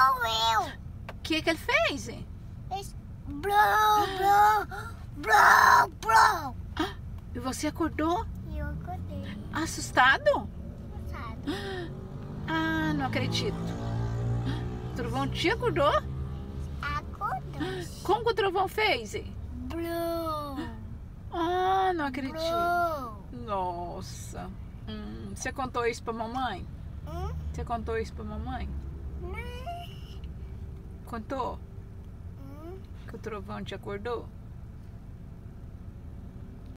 choveu. O que, que ele fez? Fez blá, blá, blá, blá. E você acordou eu acordei, assustado? sabe? Ah, não acredito. O trovão te acordou? Acordou. Como que o trovão fez? Blá, Ah, não acredito. Nossa. Hum, você contou isso pra mamãe? Hum? Você contou isso pra mamãe? Contou? Hum? Que o trovão te acordou?